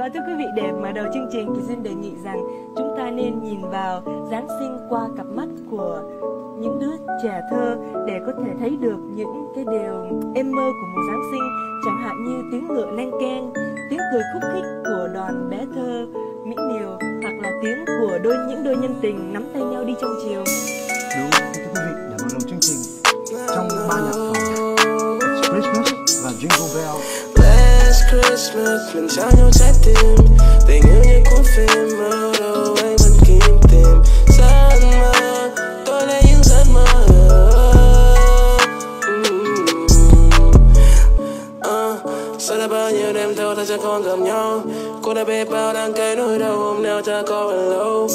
Và thưa quý vị, để mở đầu chương trình thì xin đề nghị rằng chúng ta nên nhìn vào Giáng sinh qua cặp mắt của những đứa trẻ thơ để có thể thấy được những cái điều êm mơ của mùa Giáng sinh chẳng hạn như tiếng ngựa len keng, tiếng cười khúc khích của đoàn bé thơ Mỹ Miều hoặc là tiếng của đôi những đôi nhân tình nắm tay nhau đi trong chiều. Đúng, Last Christmas, mình trao nhau trái tim. Tình yêu như cuốn phim, mơ đâu anh vẫn kiếm tìm. Giấc mơ, tôi lấy những giấc mơ. Mm. Ờ, Sao đã bao nhiêu đêm thâu ta chẳng còn gặp nhau. Cô đã biết bao đắng cay nỗi đau hôm nào ta có còn lâu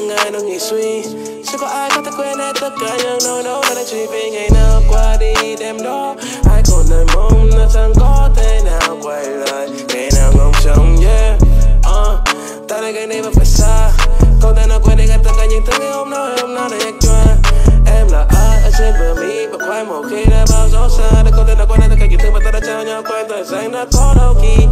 chẳng ai đâu nghĩ suy. Chưa có ai có thể quên hết tất cả những nỗi đau đã chỉ vì ngày nào qua đi đêm đó. Ai còn nơi mong nó chẳng có thể nào quay lại. Ngày nào ngóng trông yeah uh, ta đã gây nên và phải xa. Không thể nào quên đi tất cả những thứ ngày hôm nào hôm nào đã nhạc em. Là ai ở trên bờ mỹ và khoai một khi đã bao gió xa. Đã không thể nào quên tất cả những thứ mà ta đã trao nhau quên thời gian đã có đâu kỳ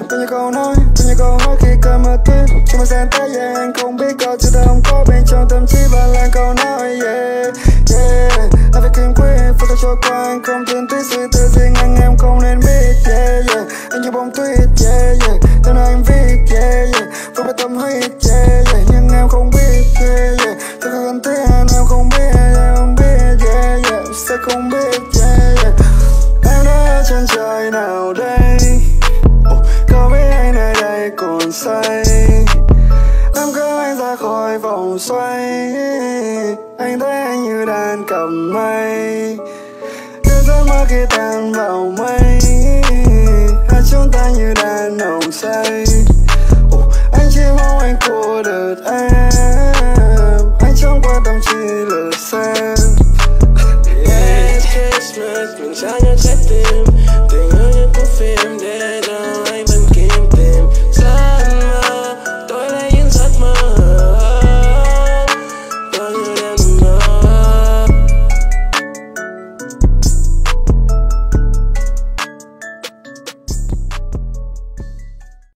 Bao nhiêu câu nói, bao nhiêu câu hỏi khi cơn mưa kia. Chúng mình dàn tay yeah, anh không biết câu chữ không có bên trong tâm trí và làng câu nói yeah Yeah, anh phải kiên quyết, phải cho qua anh không tin tuyết sự tự riêng anh em không nên biết yeah yeah. Anh như bông tuyết yeah yeah. Tên anh viết yeah yeah. Với bài tâm huyết yeah yeah. Nhưng em không biết yeah yeah. Tôi không cần thiết anh em không biết em không biết yeah yeah. Sẽ không biết vòng Anh thấy anh như đàn cầm mây. Cứ giấc mơ khi ta